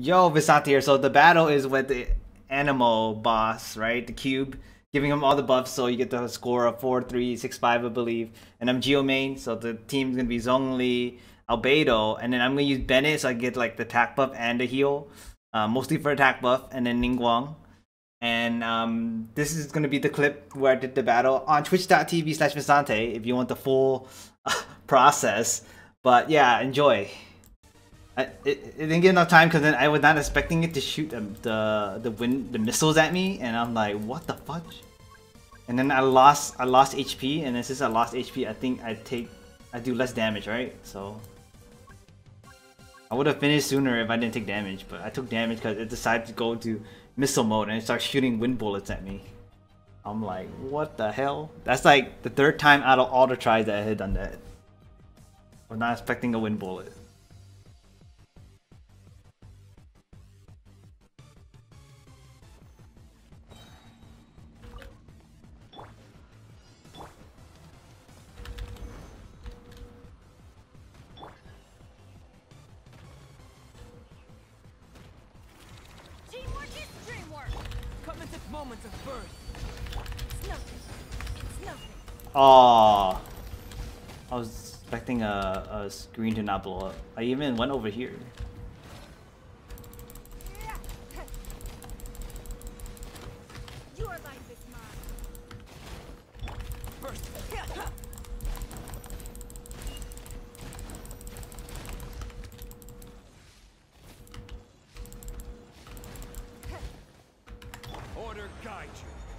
Yo, Vinsonte here. So the battle is with the Anemo boss, right? The cube, giving him all the buffs so you get the score of 4, 3, 6, 5, I believe. And I'm Geo main, so the team's gonna be Zhongli, Albedo, and then I'm gonna use Bennett so I get like the attack buff and the heal. Uh, mostly for attack buff, and then Ningguang. And um, this is gonna be the clip where I did the battle on twitch.tv slash Vinsonte if you want the full process. But yeah, enjoy. I, it, it didn't get enough time because then I was not expecting it to shoot the the the wind the missiles at me, and I'm like, what the fudge? And then I lost I lost HP, and then since I lost HP, I think I take I do less damage, right? So I would have finished sooner if I didn't take damage, but I took damage because it decided to go to missile mode and it starts shooting wind bullets at me. I'm like, what the hell? That's like the third time out of all the tries that I had done that. I was not expecting a wind bullet. Moments of birth. It's nothing. It's nothing. Aww. I was expecting a, a screen to not blow up. I even went over here. guide you.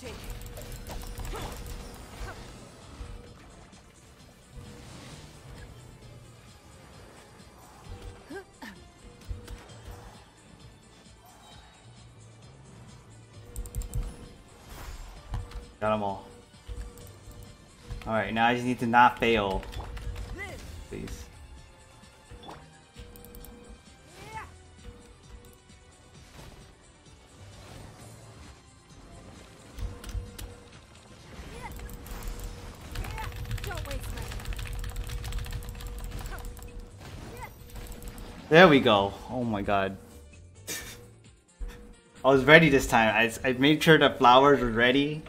Got them all. Alright, now I just need to not fail. Please. There we go. Oh my god. I was ready this time. I, I made sure the flowers were ready.